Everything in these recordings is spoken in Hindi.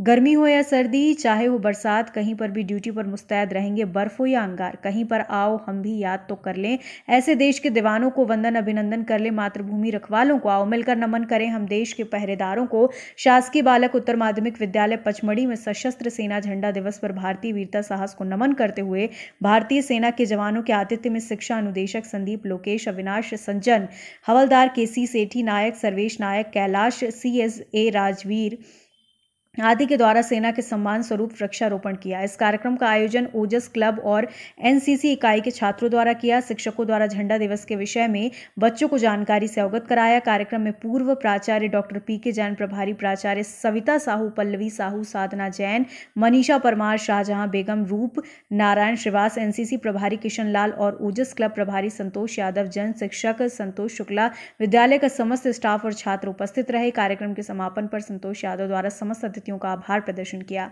गर्मी हो या सर्दी, चाहे वो बरसात, कहीं पर भी ड्यूटी पर मुस्तैद रहेंगे, बर्फ़ हो या अंगार, कहीं पर आओ, हम भी याद तो कर लें। ऐसे देश के दीवानों को वंदन, अभिनंदन कर ले, मातृभूमि रखवालों को आओ, मिलकर नमन करें हम देश के पहरेदारों को। शासकीय बालक उत्तर माध्यमिक विद्यालय पचमढ़ी में सशस्त्र सेना झंडा दिवस पर भारतीय वीरता साहस को नमन करते हुए, भारतीय सेना के जवानों के आतिथ्य में शिक्षा अनुदेशक संदीप लोकेश, अविनाश संजन, हवलदार K C Sethi Nayak, Sarvesh Nayak, Kailash C S A Rajveer आदि के द्वारा सेना के सम्मान स्वरूप वृक्षारोपण किया। इस कार्यक्रम का आयोजन ओजस क्लब और एनसीसी इकाई के छात्रों द्वारा किया। शिक्षकों द्वारा झंडा दिवस के विषय में बच्चों को जानकारी से अवगत कराया। कार्यक्रम में पूर्व प्राचार्य डॉक्टर पी के जैन, प्रभारी प्राचार्य सविता साहू, पल्लवी साहू, साधना जैन, मनीषा परमार, शाहजहां बेगम, रूप नारायण श्रीवास, एनसीसी प्रभारी किशन लाल और ओजस क्लब प्रभारी संतोष यादव, जन शिक्षक संतोष शुक्ला, विद्यालय का समस्त स्टाफ और छात्र उपस्थित रहे। कार्यक्रम के समापन पर संतोष यादव द्वारा समस्त अतिथियों का आभार प्रदर्शन किया।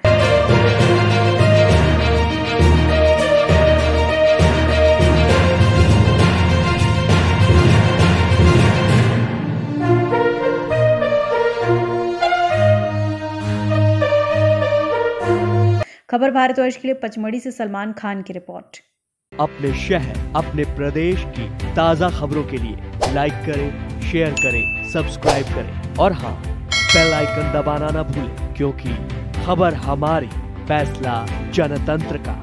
खबर भारतवर्ष के लिए पचमढ़ी से सलमान खान की रिपोर्ट। अपने शहर, अपने प्रदेश की ताज़ा खबरों के लिए लाइक करें शेयर करें सब्सक्राइब करें। और हाँ बेल आइकन दबाना ना भूलें क्योंकि खबर हमारी फैसला जनतंत्र का।